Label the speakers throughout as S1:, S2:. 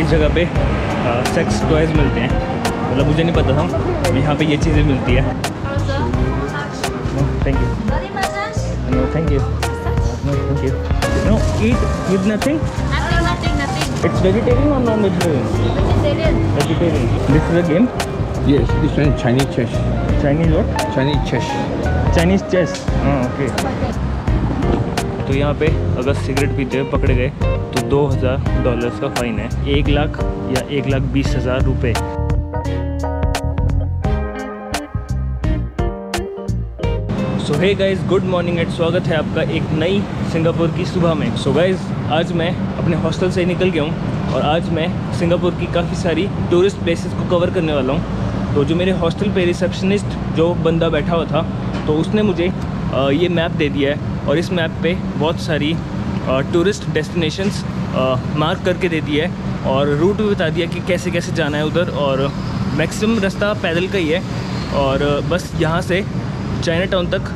S1: इस जगह पे सेक्स टॉयज़ मिलते हैं। मतलब मुझे नहीं पता था। यहाँ पे ये चीज़ें मिलती है। Thank you no thank you no thank you no eat with nothing vegetarian और non vegetarian
S2: Vegetarian.
S1: Vegetarian this is a game
S3: Yes, this one Chinese chess.
S1: Chinese और
S3: Chinese chess.
S1: चाइनीज़ चेस हाँ okay तो यहाँ पे अगर cigarette पीते हुए पकड़े गए तो दो हज़ार डॉलर्स का फाइन है। एक लाख या एक लाख बीस हज़ार रुपये so hey guys good morning and स्वागत है आपका एक नई सिंगापुर की सुबह में। सो so गाइस आज मैं अपने हॉस्टल से निकल गया हूँ और आज मैं सिंगापुर की काफ़ी सारी टूरिस्ट प्लेसेस को कवर करने वाला हूँ। तो जो मेरे हॉस्टल पे रिसेप्शनिस्ट जो बंदा बैठा हुआ था तो उसने मुझे ये मैप दे दिया है। और इस मैप पे बहुत सारी टूरिस्ट डेस्टिनेशंस मार्क करके दे दिया है और रूट भी बता दिया कि कैसे कैसे जाना है उधर और मैक्सिमम रास्ता पैदल का ही है और बस यहाँ से चाइना टाउन तक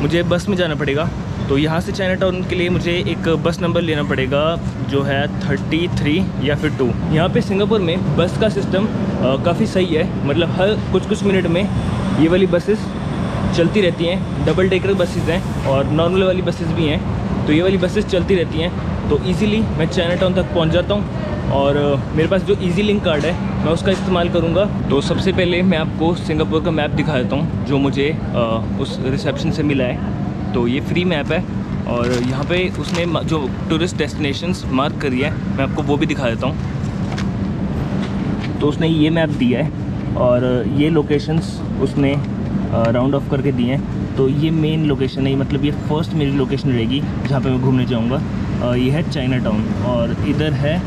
S1: मुझे बस में जाना पड़ेगा। तो यहाँ से चाइना टाउन के लिए मुझे एक बस नंबर लेना पड़ेगा जो है थर्टी थ्री या फिर टू यहाँ पे सिंगापुर में बस का सिस्टम काफ़ी सही है। मतलब हर कुछ कुछ मिनट में ये वाली बसेस चलती रहती हैं। डबल डेकर बसेस हैं और नॉर्मल वाली बसेज़ भी हैं। तो ये वाली बसेज़ चलती रहती हैं। तो इजीली मैं चाइना टाउन तक पहुँच जाता हूँ और मेरे पास जो ईज़ी लिंक कार्ड है मैं उसका इस्तेमाल करूँगा। तो सबसे पहले मैं आपको सिंगापुर का मैप दिखा देता हूँ जो मुझे अ, उस रिसेप्शन से मिला है। तो ये फ्री मैप है और यहाँ पे उसने जो टूरिस्ट डेस्टिनेशंस मार्क करी है मैं आपको वो भी दिखा देता हूँ। तो उसने ये मैप दिया है और ये लोकेशंस उसने राउंड ऑफ़ करके दिए हैं। तो ये मेन लोकेशन है मतलब ये फ़र्स्ट मेरी लोकेशन रहेगी जहाँ पे मैं घूमने जाऊँगा। ये है चाइना टाउन और इधर है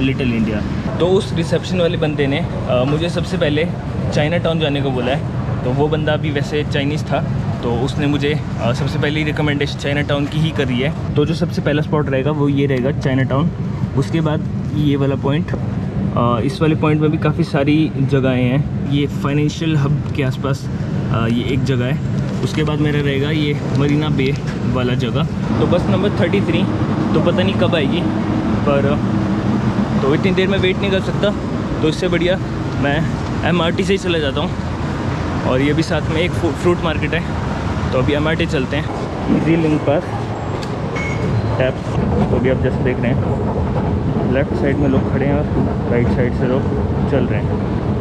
S1: लिटिल इंडिया तो उस रिसेप्शन वाले बंदे ने अ, मुझे सबसे पहले चाइना टाउन जाने को बोला है। तो वो बंदा भी वैसे चाइनीज़ था तो उसने मुझे अ, सबसे पहले रिकमेंडेशन चाइना टाउन की ही करी है। तो जो सबसे पहला स्पॉट रहेगा वो ये रहेगा चाइना टाउन उसके बाद ये वाला पॉइंट इस वाले पॉइंट में भी काफ़ी सारी जगहें हैं। ये फाइनेंशियल हब के आसपास ये एक जगह है। उसके बाद मेरा रहेगा ये मरीना बे वाला जगह। तो बस नंबर थर्टी थ्री तो पता नहीं कब आएगी, पर तो इतनी देर में वेट नहीं कर सकता। तो इससे बढ़िया मैं एम आर टी से ही चला जाता हूँ। और ये भी साथ में एक फ्रूट मार्केट है। तो अभी एम आर टी चलते हैं। इजी लिंक पर। टैप तो अभी आप जैसे देख रहे हैं। लेफ़्ट साइड में लोग खड़े हैं और राइट साइड से लोग चल रहे हैं।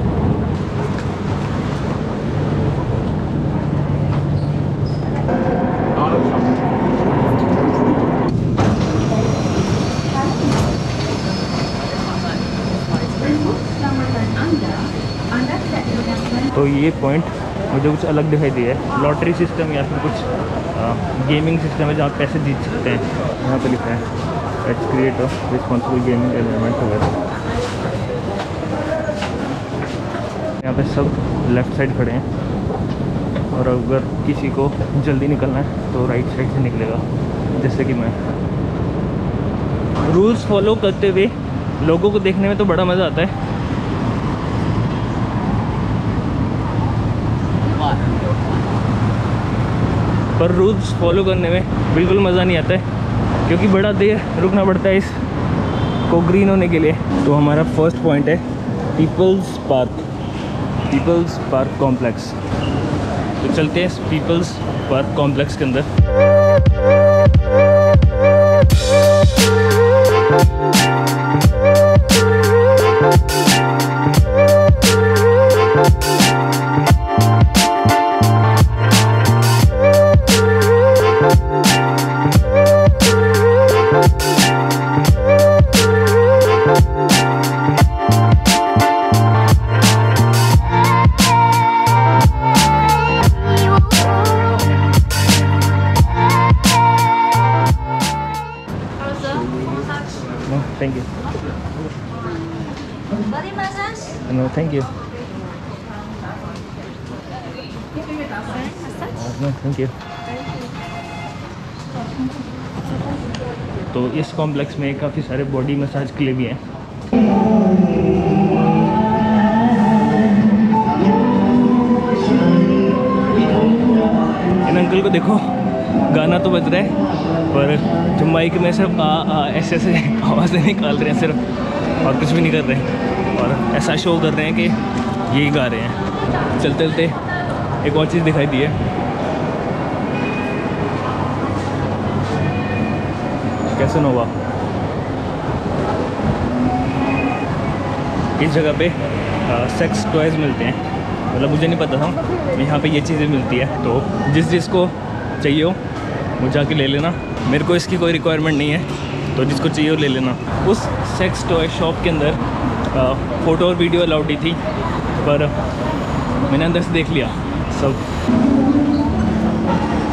S1: तो ये पॉइंट मुझे कुछ अलग दिखाई दिया है। लॉटरी सिस्टम या फिर कुछ आ, गेमिंग सिस्टम है जहाँ पैसे जीत सकते हैं। यहाँ पे लिखा है it's create of responsible gaming environment वगैरह यहाँ पे सब लेफ़्ट साइड खड़े हैं। और अगर किसी को जल्दी निकलना है तो राइट साइड से निकलेगा। जैसे कि मैं। रूल्स फॉलो करते हुए लोगों को देखने में तो बड़ा मज़ा आता है। पर रूल्स फॉलो करने में बिल्कुल मज़ा नहीं आता है, क्योंकि बड़ा देर रुकना पड़ता है इस को ग्रीन होने के लिए। तो हमारा फ़र्स्ट पॉइंट है people's park people's park complex तो चलते हैं पीपल्स पार्क कॉम्प्लेक्स के अंदर।
S2: Body massage?
S1: No thank you no thank you तो इस कॉम्प्लेक्स में काफ़ी सारे बॉडी मसाज के लिए भी हैं। इन अंकल को देखो, गाना तो बज रहा है, पर जो माइक में सिर्फ़ आ आ ऐसे ऐसे आवाज़ें निकाल रहे हैं, सिर्फ़ और कुछ भी नहीं कर रहे। और ऐसा शो कर रहे हैं कि यही गा रहे हैं। चलते चलते एक और चीज़ दिखाई दी है। कैसे नोवा? इस जगह पे आ, सेक्स टॉयज़ मिलते हैं। मतलब मुझे नहीं पता था। यहाँ पे ये चीज़ें मिलती है। तो जिस जिसको चाहिए हो वो जाके ले लेना। मेरे को इसकी कोई रिक्वायरमेंट नहीं है। तो जिसको चाहिए हो ले लेना। उस सेक्स टॉय शॉप के अंदर फ़ोटो और वीडियो अलाउड ही थी, पर मैंने अंदर से देख लिया सब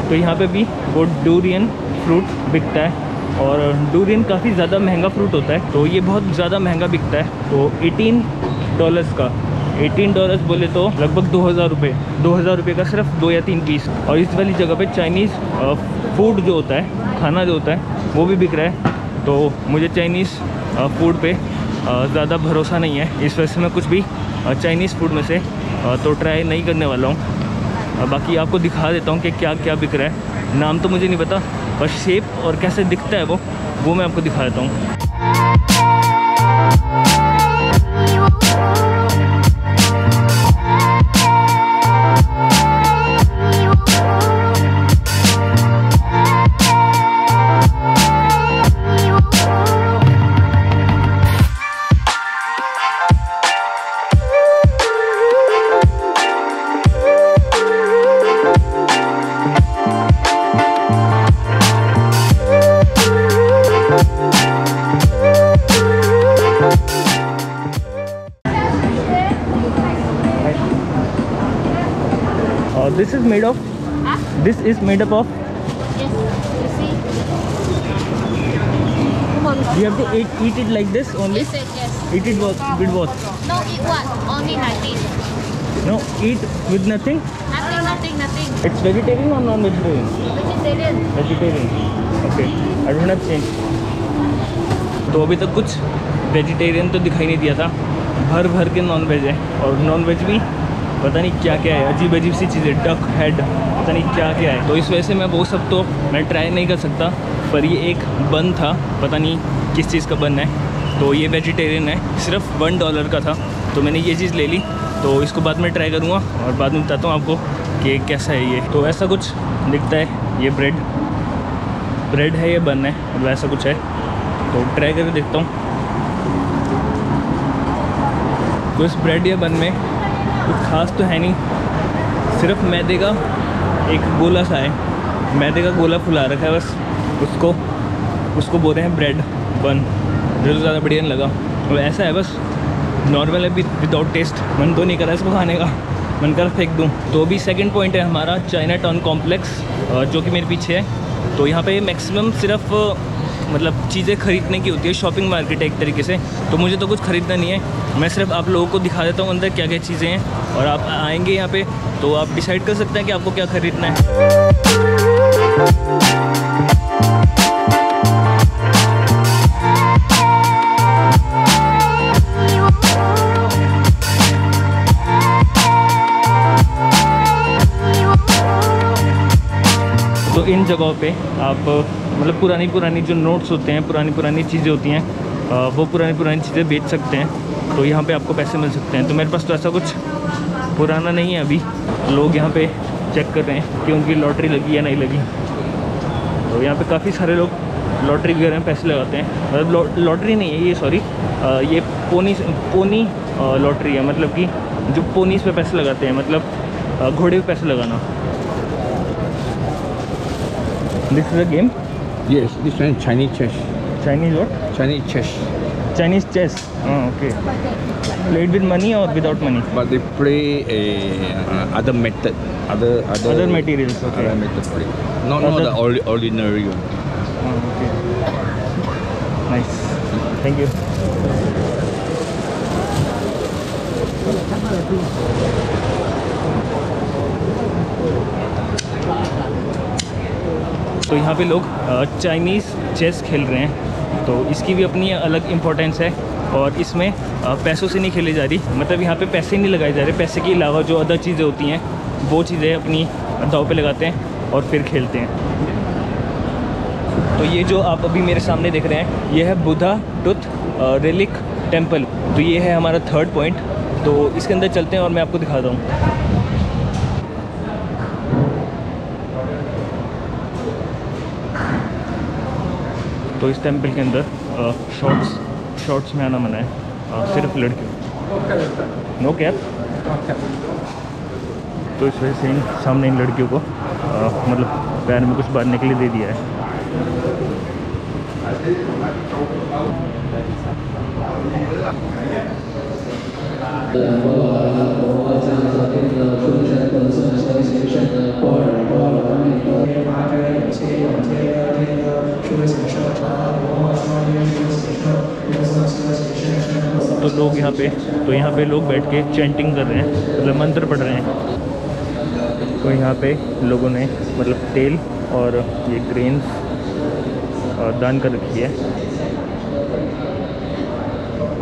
S1: तो यहाँ पे भी वो डूरियन फ्रूट बिकता है, और डूरियन काफ़ी ज़्यादा महँगा फ्रूट होता है तो ये बहुत ज़्यादा महँगा बिकता है तो 18 डॉलर्स का 18 डॉलर्स बोले तो लगभग दो हज़ार रुपये दो हज़ार रुपये का सिर्फ़ दो या तीन पीस और इस वाली जगह पे चाइनीज़ फ़ूड जो होता है, खाना जो होता है, वो भी बिक रहा है तो मुझे चाइनीज़ फ़ूड पे ज़्यादा भरोसा नहीं है। इस वजह से मैं कुछ भी चाइनीज़ फ़ूड में से तो ट्राई नहीं करने वाला हूँ। बाकी आपको दिखा देता हूँ कि क्या क्या बिक रहा है। नाम तो मुझे नहीं पता, पर शेप और कैसे दिखता है वो वो मैं आपको दिखा देता हूँ। This is made of
S2: Huh?
S1: this is made up of
S2: Yes, you see.
S1: You have to eat, eat it like this only
S2: Yes, yes, yes.
S1: eat it with, with what
S2: No, eat what? Only nothing.
S1: no eat with nothing
S2: Nothing, nothing, nothing.
S1: it's vegetarian or non-vegetarian
S2: Vegetarian.
S1: Vegetarian okay I don't have change तो अभी तक कुछ vegetarian तो दिखाई नहीं दिया था भर भर के नॉन वेज है और नॉन वेज भी पता नहीं क्या क्या है, अजीब अजीब सी चीज़ें डक हेड पता नहीं क्या क्या है। तो इस वजह से मैं वो सब तो मैं ट्राई नहीं कर सकता, पर ये एक बन था, पता नहीं किस चीज़ का बन है। तो ये वेजिटेरियन है, सिर्फ़ वन डॉलर का था तो मैंने ये चीज़ ले ली। तो इसको बाद में ट्राई करूँगा और बाद में बताता हूँ आपको कि कैसा है ये। तो ऐसा कुछ दिखता है, ये ब्रेड ब्रेड है ये बन है मतलब ऐसा कुछ है। तो ट्राई करके देखता हूँ। तो इस ब्रेड या बन में कुछ खास तो है नहीं। सिर्फ़ मैदे का एक गोला सा है। मैदे का गोला फुला रखा है बस। उसको उसको बोल रहे हैं ब्रेड बन जो ज़्यादा बढ़िया लगा। और ऐसा है बस। नॉर्मल है विदाउट टेस्ट मन तो नहीं करा इसको खाने का। मन कर फेंक दूँ। तो अभी सेकंड पॉइंट है हमारा चाइना टाउन कॉम्प्लेक्स जो कि मेरे पीछे है। तो यहाँ पे मैक्सिमम सिर्फ़ मतलब चीज़ें खरीदने की होती है शॉपिंग मार्केट है एक तरीके से। तो मुझे तो कुछ ख़रीदना नहीं है। मैं सिर्फ़ आप लोगों को दिखा देता हूँ अंदर क्या क्या चीज़ें हैं और आप आएँगे यहाँ पर तो आप डिसाइड कर सकते हैं कि आपको क्या ख़रीदना है। जगहों पे आप मतलब पुरानी पुरानी जो नोट्स होते हैं, पुरानी पुरानी चीज़ें होती हैं वो पुरानी पुरानी चीज़ें बेच सकते हैं। तो यहाँ पे आपको पैसे मिल सकते हैं। तो मेरे पास तो ऐसा कुछ पुराना नहीं है अभी। लोग यहाँ पे चेक कर रहे हैं कि उनकी लॉटरी लगी या नहीं लगी। तो यहाँ पे काफ़ी सारे लोग लॉटरी वगैरह में पैसे लगाते हैं। मतलब लॉटरी नहीं है ये सॉरी ये पोनी पोनी लॉटरी है। मतलब कि जो पोनीस पे पैसे लगाते हैं मतलब घोड़े पे पैसे लगाना। This is a game?
S3: Yes, this one is Chinese chess.
S1: Chinese what?
S3: Chinese chess.
S1: Chinese chess. Oh, okay. Played with money or without money?
S3: But they play a uh, other method, other other,
S1: other materials. Okay.
S3: Other method play. No, no,
S1: not
S3: the ordinary one.
S1: Oh, okay. Nice. Thank you. तो यहाँ पे लोग Chinese chess खेल रहे हैं। तो इसकी भी अपनी अलग इम्पोर्टेंस है और इसमें पैसों से नहीं खेली जा रही। मतलब यहाँ पे पैसे नहीं लगाए जा रहे। पैसे के अलावा जो अदर चीज़ें होती हैं, वो चीज़ें अपनी दाव पे लगाते हैं और फिर खेलते हैं। तो ये जो आप अभी मेरे सामने देख रहे हैं, ये है बुधा टुथ रिलिक टेंपल तो ये है हमारा थर्ड पॉइंट तो इसके अंदर चलते हैं और मैं आपको दिखाता हूँ। तो इस टेंपल के अंदर शॉर्ट्स शॉर्ट्स में आना मना है। सिर्फ़ लड़कियों। नो कैप तो इस वजह से इन सामने इन लड़कियों को अ, मतलब पैर में कुछ बांधने के लिए दे दिया है। तो लोग यहाँ पे तो यहाँ पे लोग बैठ के चैंटिंग कर रहे हैं मतलब मंत्र पढ़ रहे हैं। तो यहाँ पे लोगों ने मतलब तेल और ये ग्रेन्स दान कर रखी है।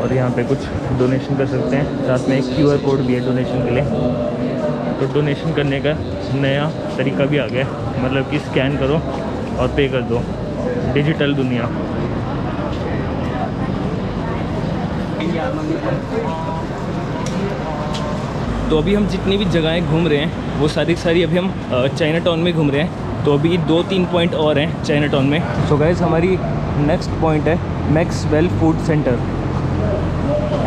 S1: और यहाँ पे कुछ डोनेशन कर सकते हैं। साथ में एक क्यूआर कोड भी है डोनेशन के लिए। तो डोनेशन करने का नया तरीका भी आ गया मतलब कि स्कैन करो और पे कर दो। डिजिटल दुनिया। तो अभी हम जितनी भी जगहें घूम रहे हैं, वो सारी सारी अभी हम चाइना टाउन में घूम रहे हैं। तो अभी दो तीन पॉइंट और हैं चाइना टाउन में। सो so गैस हमारी नेक्स्ट पॉइंट है मैक्स मैक्सवेल फ़ूड सेंटर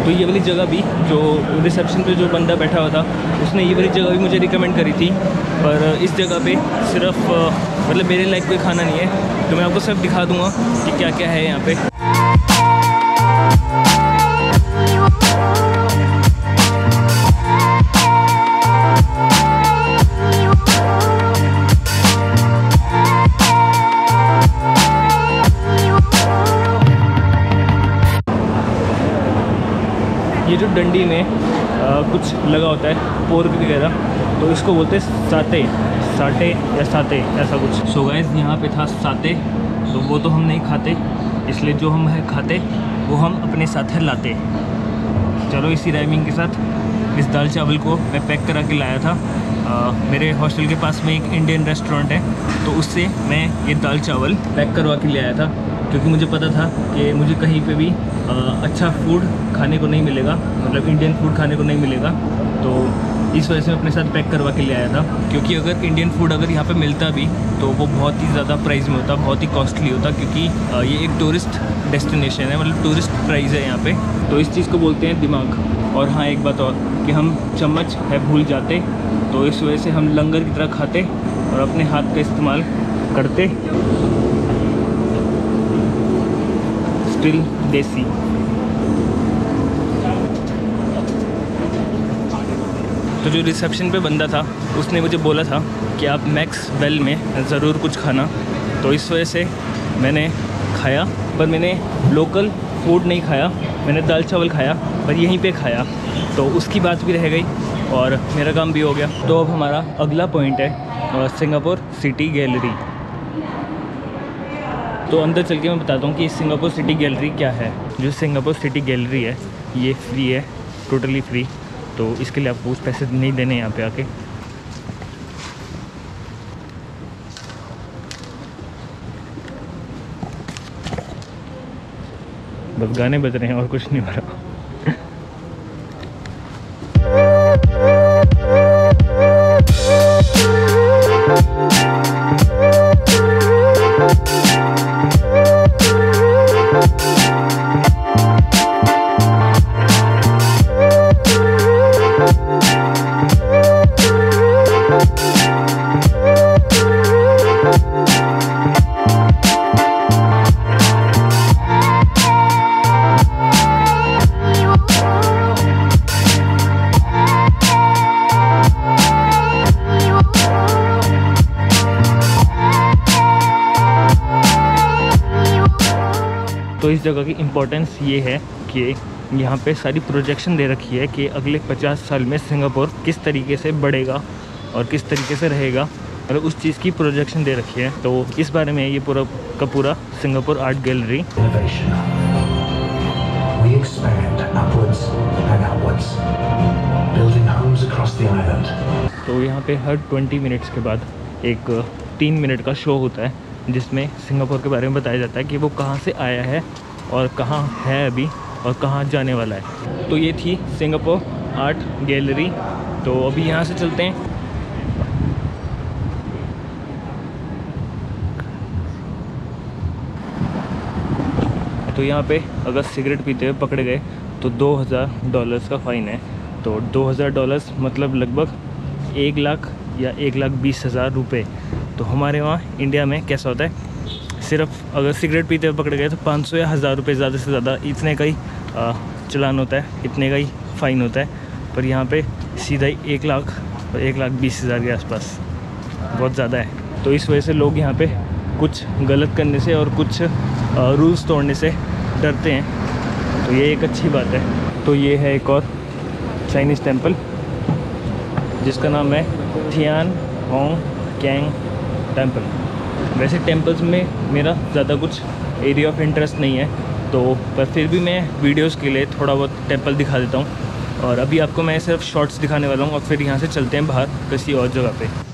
S1: तो ये वाली जगह भी जो रिसेप्शन पे जो बंदा बैठा हुआ था, उसने ये वाली जगह भी मुझे रिकमेंड करी थी। पर इस जगह पे सिर्फ़ मतलब मेरे लायक कोई खाना नहीं है तो मैं आपको सिर्फ़ दिखा दूँगा कि क्या क्या है यहाँ पे। डंडी में अ, कुछ लगा होता है पोर्क वगैरह। तो इसको बोलते हैं साटे साटे या साते ऐसा कुछ। सो गाइस यहाँ पे था साते तो वो तो हम नहीं खाते इसलिए जो हम है खाते वो हम अपने साथ है लाते। चलो इसी राइमिंग के साथ इस दाल चावल को मैं पैक करा के लाया था। अ, मेरे हॉस्टल के पास में एक इंडियन रेस्टोरेंट है तो उससे मैं ये दाल चावल पैक करवा के ले आया था। क्योंकि मुझे पता था कि मुझे कहीं पे भी अ, अच्छा फ़ूड खाने को नहीं मिलेगा मतलब इंडियन फ़ूड खाने को नहीं मिलेगा। तो इस वजह से मैं अपने साथ पैक करवा के ले आया था। क्योंकि अगर इंडियन फ़ूड अगर यहाँ पे मिलता भी तो वो बहुत ही ज़्यादा प्राइस में होता बहुत ही कॉस्टली होता क्योंकि ये एक टूरिस्ट डेस्टिनेशन है मतलब टूरिस्ट प्राइस है यहाँ पे। तो इस चीज़ को बोलते हैं दिमाग। और हाँ एक बात और कि हम चम्मच है भूल जाते तो इस वजह से हम लंगर की तरह खाते और अपने हाथ का इस्तेमाल करते। स्टिल देसी तो जो रिसेप्शन पे बंदा था, उसने मुझे बोला था कि आप मैक्स वेल में ज़रूर कुछ खाना। तो इस वजह से मैंने खाया, पर मैंने लोकल फ़ूड नहीं खाया, मैंने दाल चावल खाया, पर यहीं पे खाया। तो उसकी बात भी रह गई और मेरा काम भी हो गया। तो अब हमारा अगला पॉइंट है सिंगापुर सिटी गैलरी। तो अंदर चल के मैं बताता हूँ कि सिंगापुर सिटी गैलरी क्या है। जो सिंगापुर सिटी गैलरी है, ये फ्री है टोटली फ्री तो इसके लिए आपको कुछ पैसे नहीं देने यहाँ पे आके। बस गाने बज रहे हैं और कुछ नहीं हो रहा। इस जगह की इम्पोर्टेंस ये है कि यहाँ पे सारी प्रोजेक्शन दे रखी है कि अगले 50 साल में सिंगापुर किस तरीके से बढ़ेगा और किस तरीके से रहेगा। मतलब उस चीज़ की प्रोजेक्शन दे रखी है तो इस बारे में ये पूरा का पूरा सिंगापुर आर्ट गैलरी. तो यहाँ पे हर 20 मिनट्स के बाद एक तीन मिनट का शो होता है जिसमें सिंगापुर के बारे में बताया जाता है कि वो कहाँ से आया है और कहाँ है अभी और कहाँ जाने वाला है। तो ये थी सिंगापुर आर्ट गैलरी। तो अभी यहाँ से चलते हैं। तो यहाँ पे अगर सिगरेट पीते हुए पकड़े गए तो 2000 डॉलर्स का फ़ाइन है। तो 2000 डॉलर्स मतलब लगभग एक लाख या एक लाख बीस हज़ार रुपये तो हमारे वहाँ इंडिया में कैसा होता है? सिर्फ़ अगर सिगरेट पीते हुए पकड़े गए तो 500 या हज़ार रुपये ज़्यादा से ज़्यादा इतने का ही चलान होता है, इतने का ही फ़ाइन होता है। पर यहाँ पे सीधा ही एक लाख और एक लाख बीस हज़ार के आसपास बहुत ज़्यादा है। तो इस वजह से लोग यहाँ पे कुछ गलत करने से और कुछ रूल्स तोड़ने से डरते हैं। तो ये एक अच्छी बात है। तो ये है एक और चाइनीज़ टेंपल जिसका नाम है थियान होंग कैंग टेंपल वैसे टेम्पल्स में मेरा ज़्यादा कुछ एरिया ऑफ़ इंटरेस्ट नहीं है तो पर फिर भी मैं वीडियोस के लिए थोड़ा बहुत टेंपल दिखा देता हूँ। और अभी आपको मैं सिर्फ़ शॉर्ट्स दिखाने वाला हूँ और फिर यहाँ से चलते हैं बाहर किसी और जगह पे।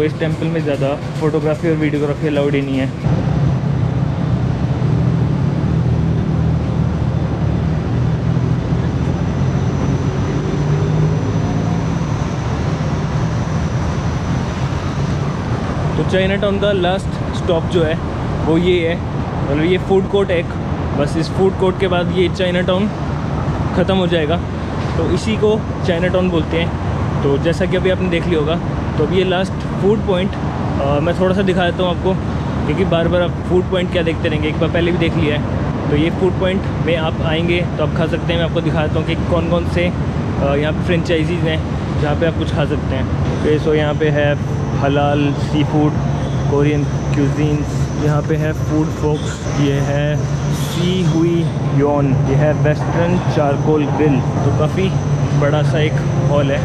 S1: तो इस टेंपल में ज़्यादा फोटोग्राफी और वीडियोग्राफी अलाउड ही नहीं है। तो चाइना टाउन का लास्ट स्टॉप जो है, वो ये है। मतलब ये फ़ूड कोर्ट एक। बस इस फ़ूड कोर्ट के बाद ये चाइना टाउन ख़त्म हो जाएगा। तो इसी को चाइना टाउन बोलते हैं। तो जैसा कि अभी आपने देख लिया होगा तो अभी ये लास्ट फ़ूड पॉइंट मैं थोड़ा सा दिखा देता हूँ आपको, क्योंकि बार बार आप फ़ूड पॉइंट क्या देखते रहेंगे? एक बार पहले भी देख लिया है। तो ये फ़ूड पॉइंट में आप आएँगे तो आप खा सकते हैं। मैं आपको दिखा देता हूँ कि कौन कौन से यहाँ पे फ्रेंचाइजीज़ हैं, जहाँ पे आप कुछ खा सकते हैं। तो सो यहाँ पे है हलाल सी फ़ूड कोरियन क्यूजीन्स यहाँ पे है फ़ूड फोक्स ये है सी हुई योन ये है वेस्टर्न चारकोल ग्रिल तो काफ़ी बड़ा सा एक हॉल है,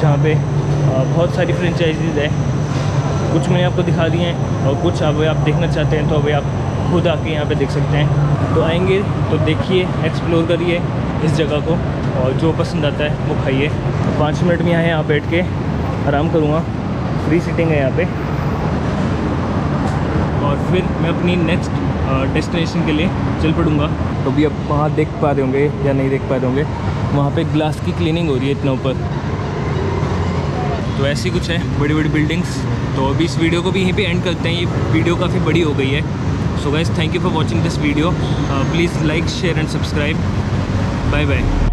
S1: जहाँ पे बहुत सारी फ्रेंचाइजीज़ है। कुछ मैंने आपको दिखा दिए हैं और कुछ अब आप देखना चाहते हैं तो अभी आप खुद आके यहाँ पे देख सकते हैं। तो आएँगे तो देखिए एक्सप्लोर करिए इस जगह को और जो पसंद आता है वो खाइए। पाँच मिनट में यहाँ यहाँ बैठ के आराम करूँगा। फ्री सीटिंग है यहाँ पे। और फिर मैं अपनी नेक्स्ट डेस्टिनेशन के लिए चल पड़ूँगा। तो भी आप वहाँ देख पा रहे होंगे या नहीं देख पा रहे होंगे। वहाँ पे ग्लास की क्लीनिंग हो रही है इतना ऊपर। तो ऐसी कुछ है, बड़ी बड़ी बिल्डिंग्स तो अभी इस वीडियो को भी यहीं पे एंड करते हैं। ये वीडियो काफ़ी बड़ी हो गई है। So guys thank you for watching this video please like share and subscribe bye bye